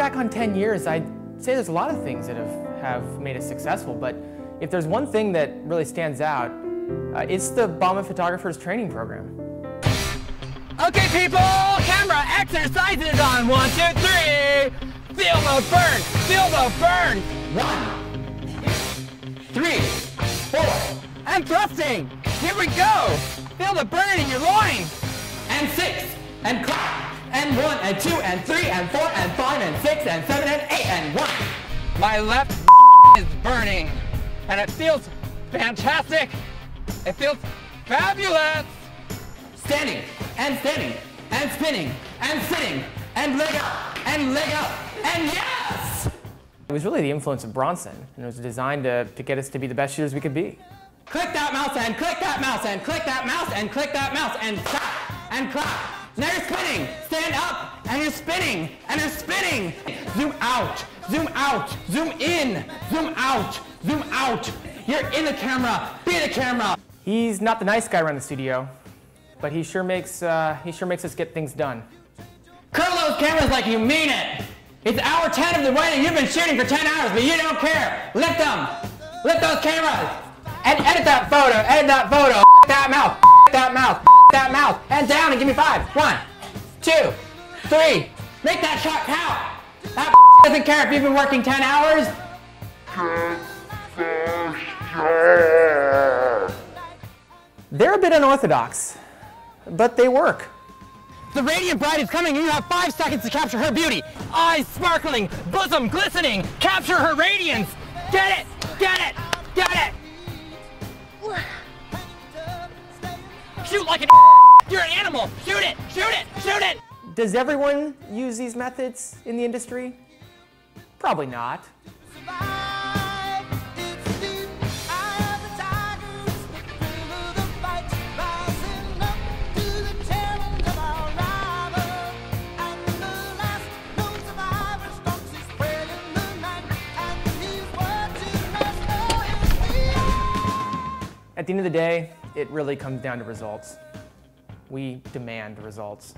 back on 10 years, I'd say there's a lot of things that have, have made us successful, but if there's one thing that really stands out, uh, it's the Bauman Photographers Training Program. Okay, people, camera exercises on one, two, three. Feel mode burn, feel mode burn. One, three, four, and thrusting. Here we go. Feel the burn in your loins. And six, and clap, and one, and two, and three, and four, six, and seven, and eight, and one. My left is burning, and it feels fantastic. It feels fabulous. Standing, and standing, and spinning, and sitting, and leg up, and leg up, and yes! It was really the influence of Bronson, and it was designed to, to get us to be the best shooters we could be. Click that mouse, and click that mouse, and click that mouse, and click that mouse, and clap, and clap. Now you're spinning. Stand up, and you're spinning, and you're spinning. Zoom out, zoom out, zoom in, zoom out, zoom out. You're in the camera, be the camera. He's not the nice guy around the studio, but he sure makes, uh, he sure makes us get things done. Curl those cameras like you mean it. It's hour 10 of the and you've been shooting for 10 hours, but you don't care. Lift them. Lift those cameras. And edit that photo. Edit that photo. that mouth. that mouth. That mouth. And down and give me five. One, two, three. Make that shot count. That doesn't care if you've been working 10 hours. They're a bit unorthodox, but they work. The radiant bride is coming and you have five seconds to capture her beauty. Eyes sparkling, bosom glistening. Capture her radiance. Get it, get it, get it. Shoot like an You're an animal. Shoot it, shoot it, shoot it. Does everyone use these methods in the industry? Probably not. At the end of the day, it really comes down to results. We demand results.